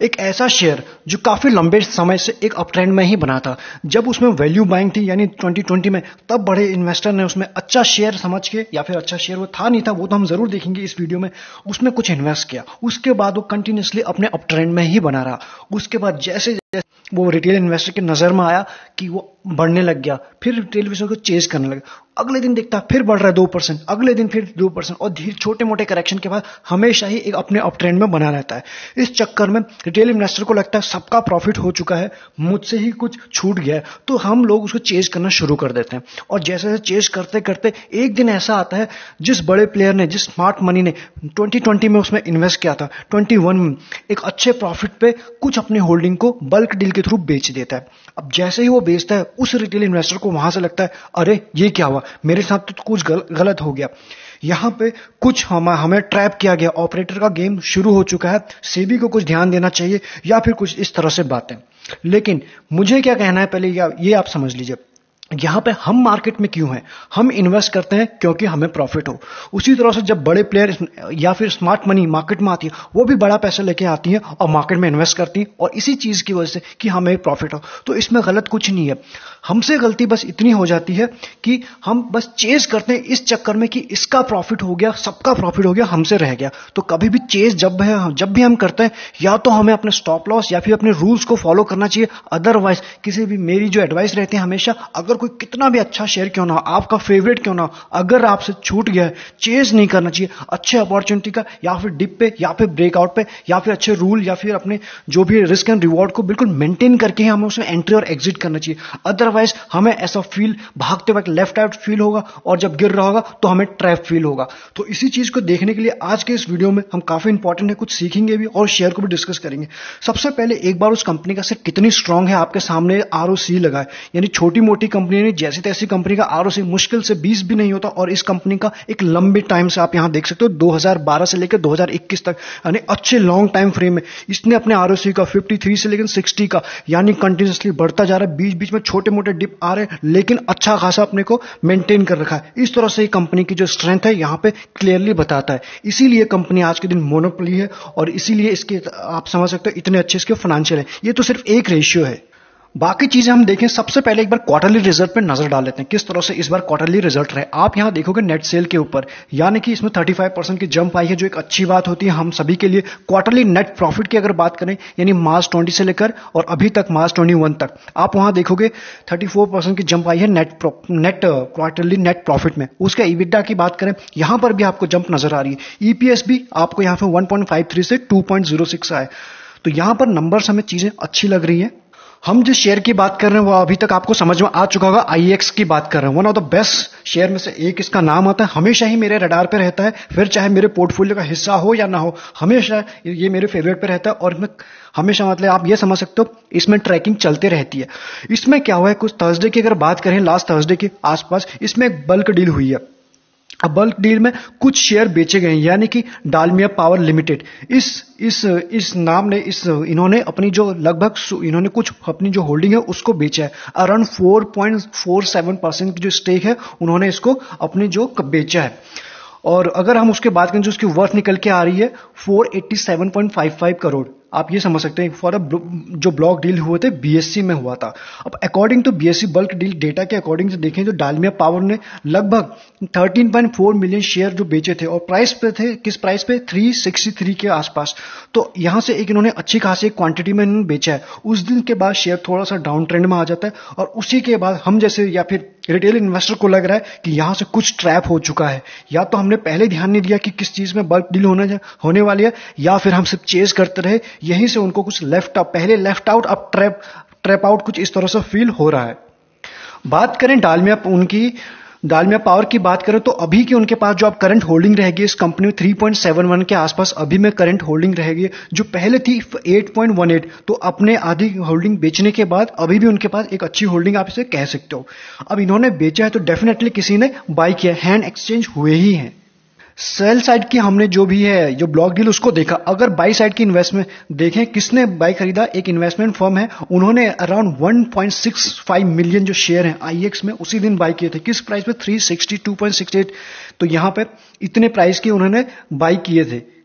एक ऐसा शेयर जो काफ़ी लंबे समय से एक अप ट्रेंड में ही बना था। जब उसमें वैल्यू बाइंग थी, यानी 2020 में, तब बड़े इन्वेस्टर ने उसमें अच्छा शेयर समझ के, या फिर अच्छा शेयर वो था नहीं था, वो तो हम ज़रूर देखेंगे इस वीडियो में, उसमें कुछ इन्वेस्ट किया। उसके बाद वो कंटिन्यूसली अपने अप ट्रेंड में ही बना रहा। उसके बाद जैसे जैसे वो रिटेल इन्वेस्टर की नज़र में आया कि वो बढ़ने लग गया, फिर रिटेल इन्वेस्टर को चेज करने लगा। अगले दिन देखता फिर बढ़ रहा है दो परसेंट, अगले दिन फिर दो परसेंट, और धीरे छोटे मोटे करेक्शन के बाद हमेशा ही एक अपने अप ट्रेंड में बना रहता है। इस चक्कर में रिटेल इन्वेस्टर को लगता है सबका प्रॉफिट हो चुका है, मुझसे ही कुछ छूट गया है तो हम लोग उसको चेज करना शुरू कर देते हैं। और जैसे जैसे चेज करते करते एक दिन ऐसा आता है, जिस बड़े प्लेयर ने, जिस स्मार्ट मनी ने 2020 में उसमें इन्वेस्ट किया था 21 में, एक अच्छे प्रॉफिट पे कुछ अपने होल्डिंग को बल्क डील के थ्रू बेच देता है। अब जैसे ही वो बेचता है, उस रिटेल इन्वेस्टर को वहाँ से लगता है, अरे, ये क्या हुआ? मेरे साथ तो कुछ गल, गलत हो गया। यहाँ पे कुछ हम, हमें ट्रैप किया गया। ऑपरेटर का गेम शुरू हो चुका है। सेबी को कुछ ध्यान देना चाहिए या फिर कुछ इस तरह से बातें। लेकिन मुझे क्या कहना है पहले या ये आप समझ लीजिए। यहाँ पे हम मार्केट में क्यों हैं? हम इन्वेस्ट करते हैं क्योंकि हमें प्रॉफिट हो। उसी तरह से जब बड़े प्लेयर या फिर स्मार्ट मनी मार्केट में आती है, वो भी बड़ा पैसा लेके आती है और मार्केट में इन्वेस्ट करती है और इसी चीज़ की वजह से कि हमें प्रॉफिट हो। तो इसमें गलत कुछ नहीं है। हमसे गलती बस इतनी हो जाती है कि हम बस चेज करते हैं इस चक्कर में कि इसका प्रॉफिट हो गया, सबका प्रॉफिट हो गया, हमसे रह गया। तो कभी भी चेज जब है, जब भी हम करते हैं, या तो हमें अपने स्टॉप लॉस या फिर अपने रूल्स को फॉलो करना चाहिए। अदरवाइज़ किसी भी मेरी जो एडवाइस रहती है हमेशा, अगर कोई कितना भी अच्छा शेयर क्यों ना आपका फेवरेट क्यों ना हो, अगर आपसे छूट गया है चेज नहीं करना चाहिए, अच्छे अपॉर्चुनिटी का, या फिर डिप पे, या फिर ब्रेकआउट पे, या फिर अच्छे रूल या फिर अपने जो भी रिस्क एंड रिवॉर्ड को बिल्कुल मेंटेन करके ही हमें उसमें एंट्री और एग्जिट करना चाहिए। अदरवाइज़ हमें ऐसा फील भागते वक्त लेफ़्ट आउट फील होगा, और जब गिर रहा होगा तो हमें ट्रैप फील होगा। तो इसी चीज़ को देखने के लिए आज के इस वीडियो में हम काफ़ी इंपॉर्टेंट है, कुछ सीखेंगे भी और शेयर को भी डिस्कस करेंगे। सबसे पहले एक बार उस कंपनी का से कितनी स्ट्रांग है, आपके सामने आरओसी लगा है यानी छोटी मोटी कंपनी ने जैसी तैसी कंपनी का आर मुश्किल से 20 भी नहीं होता और इस कंपनी का एक लंबे टाइम से आप यहाँ देख सकते हो 2012 से लेकर 2021 तक, यानी अच्छे लॉन्ग टाइम फ्रेम में। इसने अपने आर का 53 से लेकर 60 का, यानी कंटिन्यूसली बढ़ता जा रहा है। बीच बीच में छोटे मोटे डिप आ रहे हैं, लेकिन अच्छा खासा अपने को मेंटेन कर रखा है। इस तरह से कंपनी की जो स्ट्रेंथ है, यहाँ पे क्लियरली बताता है। इसीलिए कंपनी आज के दिन मोनोपली है और इसीलिए इसके आप समझ सकते हो, इतने अच्छे इसके फाइनेंशियल है। ये तो सिर्फ़ एक रेशियो है। बाकी चीज़ें हम देखें, सबसे पहले एक बार क्वार्टरली रिज़ल्ट पे नज़र डाल लेते हैं। किस तरह से इस बार क्वार्टरली रिज़ल्ट रहे? आप यहाँ देखोगे नेट सेल के ऊपर, यानी कि इसमें 35 परसेंट की जंप आई है, जो एक अच्छी बात होती है हम सभी के लिए। क्वार्टरली नेट प्रॉफिट की अगर बात करें, यानी मार्च ट्वेंटी से लेकर और अभी तक मार्च ट्वेंटी तक, आप वहाँ देखोगे थर्टी परसेंट की जंप आई है net net quarterly net profit में। उसके ईबिडा की बात करें, यहाँ पर भी आपको जंप नज़र आ रही है। ईपीएस भी आपको यहाँ पर वन से टू आए तो यहाँ पर नंबर्स हमें चीज़ें अच्छी लग रही है। हम जिस शेयर की बात कर रहे हैं, वो अभी तक आपको समझ में आ चुका होगा आई की बात कर रहे हैं। One of the best share में से एक इसका नाम आता है, हमेशा ही मेरे रडार पे रहता है, फिर चाहे मेरे पोर्टफोलियो का हिस्सा हो या ना हो, हमेशा ये मेरे फेवरेट पे रहता है और इसमें हमेशा मतलब आप ये समझ सकते हो, इसमें ट्रैकिंग चलते रहती है। इसमें क्या हुआ है, कुछ थर्सडे की अगर बात करें लास्ट थर्सडे के आसपास, इसमें एक बल्क डील हुई है। बल्क डील में कुछ शेयर बेचे गए हैं, यानी कि डालमिया पावर लिमिटेड इस इस इस नाम ने, इस, इन्होंने अपनी जो लगभग इन्होंने कुछ अपनी जो होल्डिंग है, उसको बेचा है। अराउंड 4.47 परसेंट की जो स्टेक है, उन्होंने इसको अपनी जो बेचा है। और अगर हम उसके बात करें, जो उसकी वर्थ निकल के आ रही है 487.55 करोड़ आप ये समझ सकते हैं फॉर अ जो ब्लॉक डील हुए थे बीएससी में हुआ था। अब according to BSC bulk deal data के अकॉर्डिंग से देखें तो डालमिया पावर ने लगभग 13.4 मिलियन शेयर जो बेचे थे, और प्राइस पे थे, किस प्राइस पे? 363 के आसपास। तो यहाँ से एक इन्होंने अच्छी खासी क्वांटिटी में बेचा है। उस दिन के बाद शेयर थोड़ा सा डाउन ट्रेंड में आ जाता है, और उसी के बाद हम जैसे या फिर रिटेल इन्वेस्टर को लग रहा है कि यहाँ से कुछ ट्रैप हो चुका है। या तो हमने पहले ध्यान नहीं दिया कि किस चीज़ में बल्क डील होने होने वाली है, या फिर हम सिर्फ़ चेज करते रहे, यहीं से उनको कुछ लेफ़्ट आउट पहले लेफ़्ट आउट अब ट्रैप ट्रैप आउट कुछ इस तरह से फील हो रहा है। बात करें डालमिया उनकी डालमिया पावर की बात करें तो अभी की उनके पास जो आप करंट होल्डिंग रहेगी, इस कंपनी में 3.71 के आसपास अभी में करंट होल्डिंग रहेगी, जो पहले थी 8.18 तो अपने आधी होल्डिंग बेचने के बाद अभी भी उनके पास एक अच्छी होल्डिंग आप इसे कह सकते हो। अब इन्होंने बेचा है तो डेफिनेटली किसी ने बाई किया हैंड एक्सचेंज हुए ही हैं। सेल साइड की हमने जो भी है, जो ब्लॉक डील, उसको देखा। अगर बाई साइड की इन्वेस्टमेंट देखें, किसने बाई खरीदा? एक इन्वेस्टमेंट फर्म है। उन्होंने अराउंड 1.65 मिलियन जो शेयर हैं आईएक्स में, उसी दिन बाई किए थे। किस प्राइस पे? 362.68 तो यहाँ पर इतने प्राइस के उन्होंने बाई किए थे।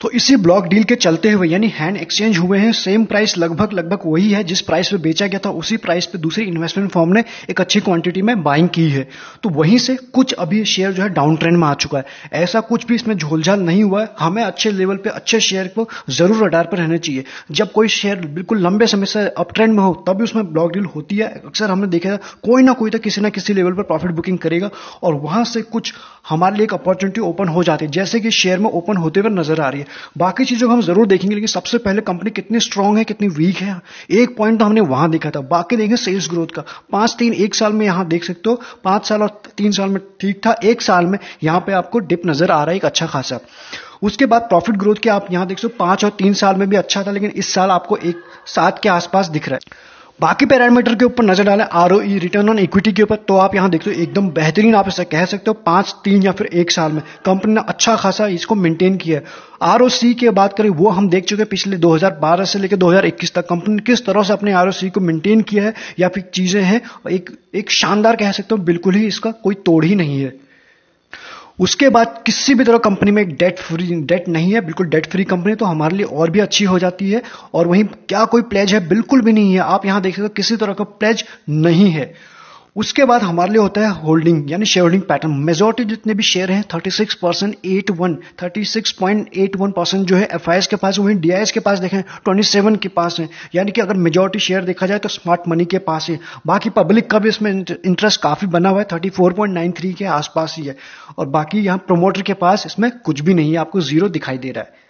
तो इसी ब्लॉक डील के चलते हुए, यानी हैंड एक्सचेंज हुए हैं, सेम प्राइस लगभग लगभग वही है, जिस प्राइस पे बेचा गया था, उसी प्राइस पे दूसरी इन्वेस्टमेंट फॉर्म ने एक अच्छी क्वांटिटी में बाइंग की है। तो वहीं से कुछ अभी शेयर जो है डाउन ट्रेंड में आ चुका है। ऐसा कुछ भी इसमें झोलझाल नहीं हुआ है। हमें अच्छे लेवल पे, अच्छे शेयर को ज़रूर रडार पर रहना चाहिए। जब कोई शेयर बिल्कुल लंबे समय से अप ट्रेंड में हो, तभी उसमें ब्लॉक डील होती है। अक्सर हमने देखा है, कोई ना कोई तो किसी ना किसी लेवल पर प्रॉफिट बुकिंग करेगा, और वहाँ से कुछ हमारे लिए एक अपॉर्चुनिटी ओपन हो जाती है। जैसे कि शेयर में ओपन होते हुए नज़र आ रही है। बाकी चीज़ों को हम ज़रूर देखेंगे, लेकिन सबसे पहले कंपनी कितनी स्ट्रांग है, कितनी वीक है। एक पॉइंट तो हमने वहाँ देखा था, बाकी देखेंगे सेल्स ग्रोथ का। पाँच, तीन, एक साल में यहाँ देख सकते हो, पाँच साल और तीन साल में ठीक था, एक साल में यहाँ पे आपको डिप नज़र आ रहा है, एक अच्छा खासा। उसके बाद प्रॉफिट ग्रोथ के आप यहाँ देख हो, पाँच और तीन साल में भी अच्छा था, लेकिन इस साल आपको एक सात के आसपास दिख रहा है। बाकी पैरामीटर के ऊपर नज़र डालें आर रिटर्न ऑन इक्विटी के ऊपर तो आप यहाँ देखते हो एकदम बेहतरीन आप इसे कह सकते हो, पाँच, तीन या फिर एक साल में। कंपनी ने अच्छा खासा इसको मेंटेन किया है। आरओसी की बात करें, वो हम देख चुके पिछले 2012 से लेकर 2021 तक। कंपनी ने किस तरह से अपने आरओसी को मेंटेन किया है, या फिर चीज़ें हैं एक एक शानदार कह सकते हो, बिल्कुल ही इसका कोई तोड़ ही नहीं है। उसके बाद किसी भी तरह कंपनी में डेट फ्री डेट नहीं है, बिल्कुल डेट फ्री कंपनी तो हमारे लिए और भी अच्छी हो जाती है। और वहीं क्या कोई प्लेज है, बिल्कुल भी नहीं है। आप यहाँ देखेगा किसी तरह का प्लेज नहीं है। उसके बाद हमारे लिए होता है होल्डिंग यानी शेयर होल्डिंग पैटर्न मेजोरिटी जितने भी शेयर हैं 36 percent eight one thirty percent जो है एफआईएस के पास, वहीं डी के पास देखें 27 के पास है। यानी कि अगर मेजोरिटी शेयर देखा जाए तो स्मार्ट मनी के पास है। बाकी पब्लिक का भी इसमें इंटरेस्ट काफ़ी बना हुआ है थर्टी के आसपास ही है। और बाकी यहाँ प्रोमोटर के पास इसमें कुछ भी नहीं है, आपको ज़ीरो दिखाई दे रहा है।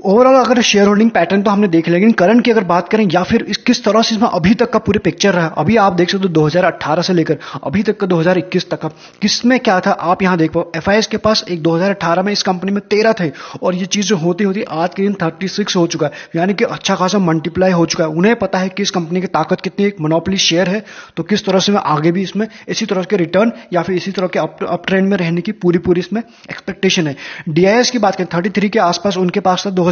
ओवरऑल अगर शेयर होल्डिंग पैटर्न तो हमने देख लिया, लेकिन करंट की अगर बात करें, या फिर इस किस तरह से इसमें अभी तक का पूरे पिक्चर रहा, अभी आप देख सकते हो 2018 से लेकर अभी तक का 2021 तक का, किसमें क्या था, आप यहाँ देख पाओ एफ़ के पास एक 2018 में इस कंपनी में तेरह थे, और ये चीज़ें होती होती आज के दिन थर्टी हो चुका है, यानी कि अच्छा खासा मल्टीप्लाई हो चुका है। उन्हें पता है कि इस कंपनी की ताकत कितनी एक मोनोपली शेयर है तो किस तरह से मैं आगे भी इसमें इसी तरह के रिटर्न या फिर इसी तरह के अप ट्रेंड में रहने की पूरी पूरी इसमें एक्सपेक्टेशन है। डीआईएस की बात करें थर्टी के आसपास उनके पास था दो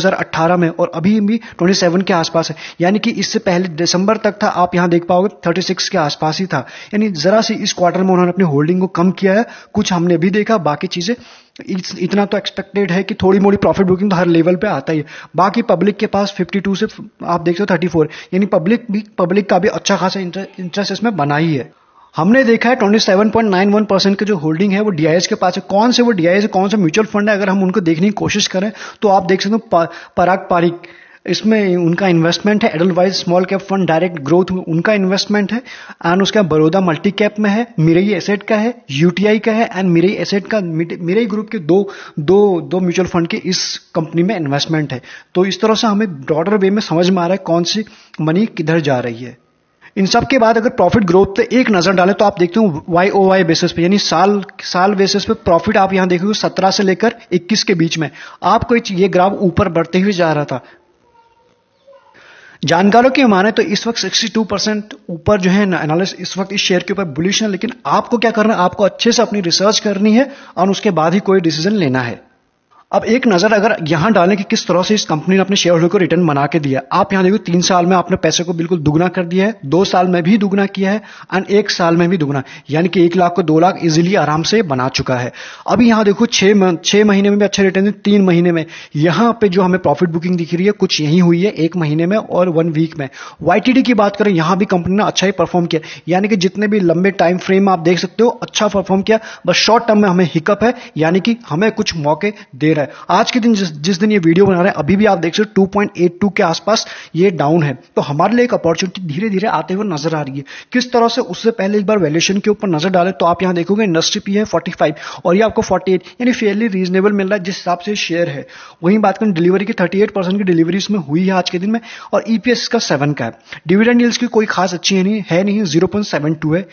में और अभी भी 27 के आसपास है। यानी कि इससे पहले दिसंबर तक था, आप यहाँ देख पाओगे 36 के आसपास ही था। यानी जरा सी इस क्वार्टर में उन्होंने अपनी होल्डिंग को कम किया है, कुछ हमने भी देखा, बाकी चीज़ें इतना तो एक्सपेक्टेड है कि थोड़ी मोड़ी प्रॉफिट बुकिंग तो हर लेवल पे आता ही है। बाकी पब्लिक के पास 52 से, आप देख सकते हो 34 यानी पब्लिक भी पब्लिक का भी अच्छा खासा इंटरेस्ट इसमें बना ही है। हमने देखा है 27.91 परसेंट के जो होल्डिंग है वो डीआईएस के पास है। कौन से वो डीआईएस कौन सा म्यूचुअल फंड है? अगर हम उनको देखने की कोशिश करें तो आप देख सकते हो पराग पारिक, इसमें उनका इन्वेस्टमेंट है। Edelweiss small cap fund direct growth उनका इन्वेस्टमेंट है। एंड उसका बड़ौदा मल्टी कैप में है। मिरई एसेट का है। यूटीआई का है। एंड मिरई एसेट का मिरई ग्रुप के दो दो दो म्यूचुअल फंड के इस कंपनी में इन्वेस्टमेंट है। तो इस तरह से हमें ब्रॉडर वे में समझ में आ रहा है कौन सी मनी किधर जा रही है। इन सब के बाद अगर प्रॉफिट ग्रोथ पे एक नज़र डालें तो आप देखते हो वाई ओ वाई बेसिस पे, यानी साल साल बेसिस पे प्रॉफिट आप यहाँ देखोगे सत्रह से लेकर इक्कीस के बीच में। आपको ये ग्राफ ऊपर बढ़ते हुए जा रहा था। जानकारों की माने तो इस वक्त 62 परसेंट ऊपर जो है एनालिस्ट इस वक्त इस शेयर के ऊपर बुलिश है, लेकिन आपको क्या करना है? आपको अच्छे से अपनी रिसर्च करनी है और उसके बाद ही कोई डिसीज़न लेना है। अब एक नज़र अगर यहाँ डालें कि किस तरह से इस कंपनी ने अपने शेयर होल्डर को रिटर्न बना के दिया आप यहाँ देखो, तीन साल में आपने पैसे को बिल्कुल दुगना कर दिया है, दो साल में भी दुगना किया है एंड एक साल में भी दुगना। यानी कि एक लाख को दो लाख इजिली आराम से बना चुका है। अभी यहाँ देखो, छह छह महीने में भी अच्छे रिटर्न तीन महीने में। यहाँ पर जो हमें प्रॉफिट बुकिंग दिख रही है, कुछ यही हुई है, एक महीने में और वन वीक में। वाईटीडी की बात करें, यहाँ भी कंपनी ने अच्छा ही परफॉर्म किया यानी कि जितने भी लंबे टाइम फ्रेम आप देख सकते हो अच्छा परफॉर्म किया, बस शॉर्ट टर्म में हमें हिकअप है। यानी कि हमें कुछ मौके दे रहा है। आज के दिन जिस जिस दिन ये वीडियो बना रहे हैं, अभी भी आप देख सकते हो 2.82 के आसपास ये डाउन है। तो हमारे लिए एक अपॉर्चुनिटी धीरे धीरे आते हुए नज़र आ रही है। किस तरह से उससे पहले एक बार वैल्यूएशन के ऊपर नज़र डाले तो आप यहाँ देखोगे इंडस्ट्री पी है 45 और ये आपको 48 यानी फेयरली रीजनेबल मिल रहा है, जिस हिसाब से शेयर है। वहीं बात करें डिलीवरी की 38 परसेंट की डिलीवरी इसमें हुई है आज के दिन में और ईपीएस का सेवन का है। डिविडेंड डील्स की कोई खास अच्छी है नहीं है नहीं ज़ीरो है।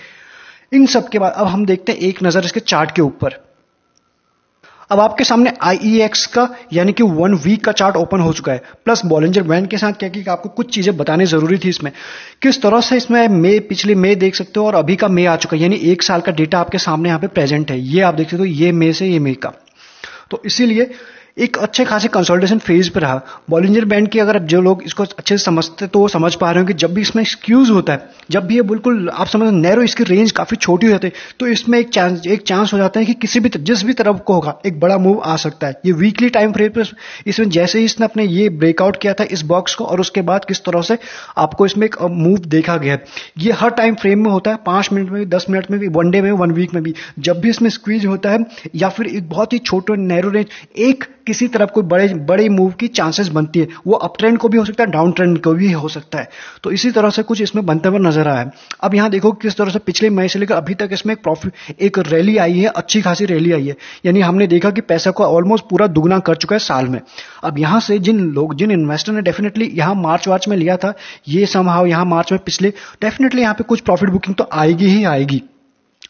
इन सब के बाद अब हम देखते हैं एक नज़र इसके चार्ट के ऊपर। अब आपके सामने आईईएक्स e का, यानी कि वन वीक का चार्ट ओपन हो चुका है, प्लस बॉलेंजर बैंड के साथ क्या कि आपको कुछ चीज़ें बताने ज़रूरी थी इसमें। किस तरह से इसमें मे पिछले मे देख सकते हो और अभी का मे आ चुका है, यानी एक साल का डेटा आपके सामने यहाँ पे प्रेजेंट है। ये आप देख सकते हो, ये मे से ये मे का। तो इसीलिए एक अच्छे खासे कंसल्टेशन फ़ेज़ पर रहा। बॉलिंजर बैंड की अगर जो लोग इसको अच्छे से समझते तो वो समझ पा रहे हो कि जब भी इसमें स्क्यूज होता है, जब भी ये बिल्कुल, आप समझ नैरो इसकी रेंज काफ़ी छोटी हो जाती है तो इसमें एक चांस एक चांस हो जाता है कि किसी भी जिस भी तरफ़ को होगा, एक बड़ा मूव आ सकता है। ये वीकली टाइम फ्रेम पर इसमें जैसे ही इसने अपने ये ब्रेकआउट किया था इस बॉक्स को और उसके बाद किस तरह से आपको इसमें एक मूव देखा गया ये हर टाइम फ्रेम में होता है, पाँच मिनट में भी, दस मिनट में भी वन डे में वन वीक में भी। जब भी इसमें स्क्वीज होता है या फिर एक बहुत ही छोटे नैरो रेंज एक किसी तरफ़ कोई बड़े बड़े मूव की चांसेस बनती है। वो अप ट्रेंड को भी हो सकता है डाउन ट्रेंड को भी हो सकता है। तो इसी तरह से कुछ इसमें बनते हुए नज़र आया है। अब यहाँ देखो किस तरह से पिछले मई से लेकर अभी तक इसमें एक प्रॉफिट एक रैली आई है, अच्छी खासी रैली आई है। यानी हमने देखा कि पैसा को ऑलमोस्ट पूरा दुगना कर चुका है साल में। अब यहाँ से जिन लोग, जिन इन्वेस्टर ने डेफिनेटली यहाँ मार्च वार्च में लिया था, ये समहाव यहाँ मार्च में पिछले डेफिनेटली यहाँ पे कुछ प्रॉफिट बुकिंग तो आएगी ही आएगी।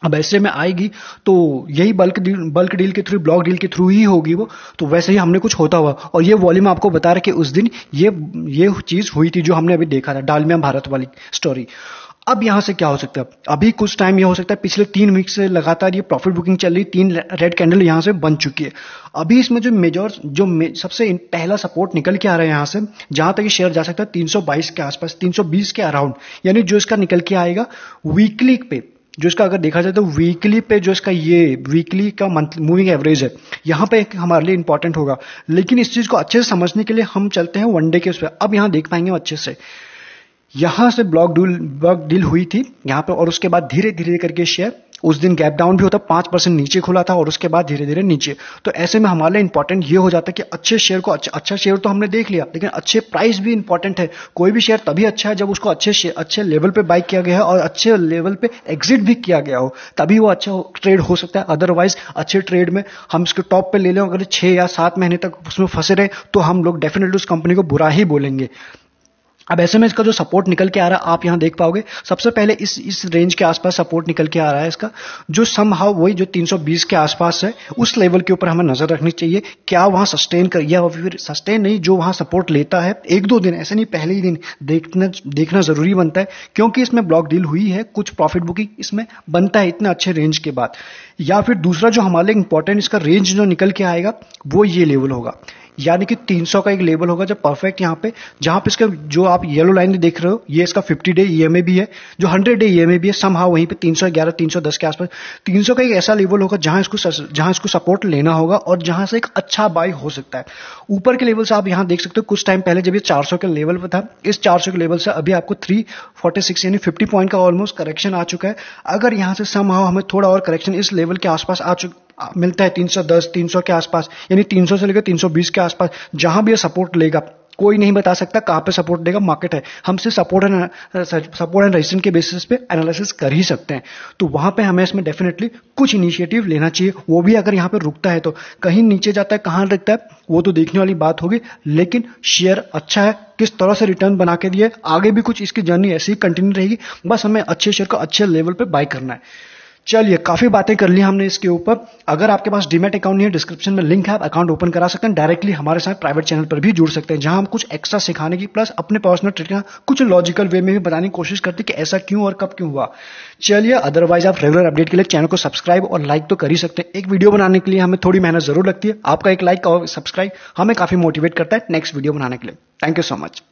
अब ऐसे में आएगी तो यही बल्क डील बल्क डील के थ्रू ब्लॉक डील के थ्रू ही होगी वो। तो वैसे ही हमने कुछ होता हुआ, और ये वॉल्यूम आपको बता रहा कि उस दिन ये ये चीज़ हुई थी जो हमने अभी देखा था, डालमिया भारत वाली स्टोरी अब यहाँ से क्या हो सकता है? अभी कुछ टाइम ये हो सकता है, पिछले तीन वीक से लगातार ये प्रॉफिट बुकिंग चल रही, तीन रेड कैंडल यहाँ से बन चुकी है। अभी इसमें जो मेजर जो सबसे पहला सपोर्ट निकल के आ रहा है यहाँ से, जहाँ तक ये शेयर जा सकता है 322 के आसपास 320 के अराउंड यानी जो इसका निकल के आएगा वीकली पे। जो इसका अगर देखा जाए तो वीकली पे जो इसका ये वीकली का मंथली मूविंग एवरेज है, यहाँ पे हमारे लिए इंपॉर्टेंट होगा। लेकिन इस चीज़ को अच्छे से समझने के लिए हम चलते हैं वनडे के उस पर अब यहाँ देख पाएँगे अच्छे से। यहाँ से ब्लॉक डील ब्लॉक डील हुई थी, यहाँ पर और उसके बाद धीरे धीरे करके शेयर उस दिन गैप डाउन भी होता, पाँच परसेंट नीचे खुला था और उसके बाद धीरे धीरे नीचे। तो ऐसे में हमारे लिए इंपॉर्टेंट ये हो जाता है कि अच्छे शेयर को अच्छा अच्छा शेयर तो हमने देख लिया, लेकिन अच्छे प्राइस भी इंपॉर्टेंट है। कोई भी शेयर तभी अच्छा है जब उसको अच्छे अच्छे लेवल पे बाई किया गया है और अच्छे लेवल पे एग्जिट भी किया गया हो। तभी वो अच्छा ट्रेड हो सकता है। अदरवाइज़ अच्छे ट्रेड में हम इसके टॉप पे ले लें, अगर छह या सात महीने तक उसमें फंसे रहे तो हम लोग डेफिनेटली उस कंपनी को बुरा ही बोलेंगे। अब ऐसे में इसका जो सपोर्ट निकल के आ रहा है, आप यहाँ देख पाओगे। सबसे पहले इस इस रेंज के आसपास सपोर्ट निकल के आ रहा है इसका। जो सम हाउ वही जो 320 के आसपास है, उस लेवल के ऊपर हमें नज़र रखनी चाहिए, क्या वहाँ सस्टेन कर, या फिर सस्टेन नहीं, जो वहाँ सपोर्ट लेता है, एक दो दिन, ऐसे नहीं, पहले ही दिन देखना देखना ज़रूरी बनता है, क्योंकि इसमें ब्लॉक डील हुई है, कुछ प्रॉफिट बुकिंग इसमें बनता है इतने अच्छे रेंज के बाद। या फिर दूसरा जो हमारे लिए इंपॉर्टेंट इसका रेंज जो निकल के आएगा, वो ये लेवल होगा। यानी कि 300 का एक लेवल होगा जो परफेक्ट यहाँ पे, जहाँ पे इसका जो आप येलो लाइन देख रहे हो, ये इसका 50 डे ईएमए भी है, जो 100 डे ईएमए भी है सम हाँ वहीं पे 311 310 के आसपास 300 का एक ऐसा लेवल होगा जहाँ इसको जहाँ इसको सपोर्ट लेना होगा और जहाँ से एक अच्छा बाय हो सकता है। ऊपर के लेवल से आप यहाँ देख सकते हो, कुछ टाइम पहले जब ये चार सौ के लेवल पर था, इस चार सौ के लेवल से अभी आपको थ्री यानी फिफ्टी पॉइंट का ऑलमोस्ट करेक्शन आ चुका है। अगर यहाँ से सम हमें थोड़ा और करेक्शन इस लेवल के आसपास आ चुका मिलता है 310 300 के आसपास, यानी 300 से लेकर 320 के आसपास, जहाँ भी ये सपोर्ट लेगा, कोई नहीं बता सकता कहाँ पे सपोर्ट देगा मार्केट है। हम सिर्फ़ support and support and resistance के बेसिस पे एनालिसिस कर ही सकते हैं। तो वहाँ पे हमें इसमें डेफिनेटली कुछ इनिशिएटिव लेना चाहिए, वो भी अगर यहाँ पे रुकता है तो। कहीं नीचे जाता है, कहाँ रुकता है, वो तो देखने वाली बात होगी, लेकिन शेयर अच्छा है, किस तरह से रिटर्न बना के दिए, आगे भी कुछ इसकी जर्नी ऐसी ही कंटिन्यू रहेगी, बस हमें अच्छे शेयर को अच्छे लेवल पे बाय करना है। चलिए, काफ़ी बातें कर ली हमने इसके ऊपर। अगर आपके पास डीमेट अकाउंट नहीं है डिस्क्रिप्शन में लिंक है, आप अकाउंट ओपन करा सकते हैं। डायरेक्टली हमारे साथ प्राइवेट चैनल पर भी जुड़ सकते हैं, जहाँ हम कुछ एक्स्ट्रा सिखाने की प्लस अपने पर्सनल ट्रिक कुछ लॉजिकल वे में भी बताने की कोशिश करते हैं कि ऐसा क्यों और कब क्यों हुआ। चलिए अदरवाइज़ आप रेगुलर अपडेट के लिए चैनल को सब्सक्राइब और लाइक तो कर ही सकते हैं। एक वीडियो बनाने के लिए हमें थोड़ी मेहनत ज़रूर लगती है। आपका एक लाइक और सब्सक्राइब हमें काफ़ी मोटिवेट करता है नेक्स्ट वीडियो बनाने के लिए। Thank you so much